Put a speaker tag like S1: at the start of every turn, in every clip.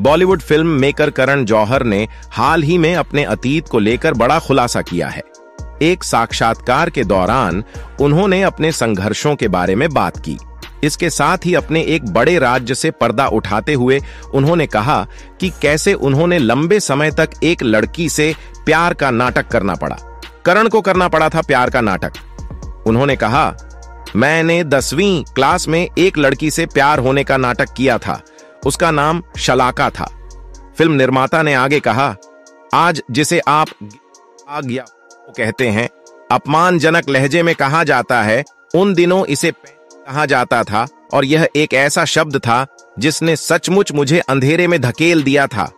S1: Bollywood film maker Karan Johar ने हाल ही में अपने अतीत को लेकर बड़ा खुलासा किया है। एक साक्षात्कार के दौरान उन्होंने अपने संघर्षों के बारे में बात की। इसके साथ ही अपने एक बड़े राज्य से पर्दा उठाते हुए उन्होंने कहा कि कैसे उन्होंने लंबे समय तक एक लड़की से प्यार का नाटक करना पड़ा। करण को करना पड़ा था प्यार का नाटक। उन्होंने कहा, मैंने दसवीं क्लास में एक लड़की से प्यार होने का नाटक किया था। उसका नाम शलाका था। फ़िल्म निर्माता ने आगे कहा, आज जिसे आप आ गया कहते हैं, अपमानजनक लहजे में कहा जाता है, उन दिनों इसे कहा जाता था और यह एक ऐसा शब्द था जिसने सचमुच मुझे अंधेरे में धकेल दिया था।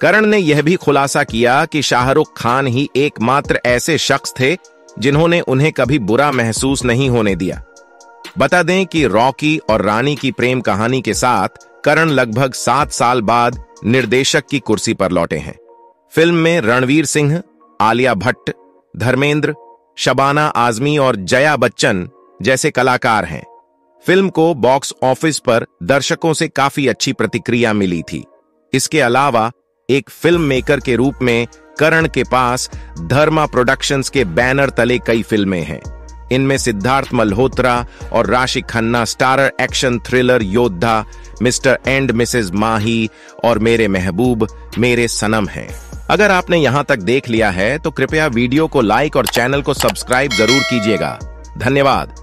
S1: करण ने यह भी खुलासा किया कि शाहरुख खान ही एकमात्र ऐसे शख्स थे जिन्होंने उन्हें कभी बुरा महसूस नहीं होने दिया। बता दें कि रॉकी और रानी की प्रेम कहानी के साथ करण लगभग सात साल बाद निर्देशक की कुर्सी पर लौटे हैं। फ़िल्म में रणवीर सिंह, आलिया भट्ट, धर्मेंद्र, शबाना आजमी और जया बच्चन जैसे कलाकार हैं। फ़िल्म को बॉक्स ऑफ़िस पर दर्शकों से काफ़ी अच्छी प्रतिक्रिया मिली थी। इसके अलावा एक फ़िल्म मेकर के रूप में करण के पास धर्मा प्रोडक्शंस के बैनर तले कई फ़िल्में हैं। इनमें सिद्धार्थ मल्होत्रा और Raashii Khanna starrer action thriller Yodha Mr and Mrs Mahi और मेरे महबूब, मेरे सनम हैं। अगर आपने यहाँ तक देख लिया है तो कृपया वीडियो को लाइक और चैनल को सब्सक्राइब ज़रूर कीजिएगा। धन्यवाद।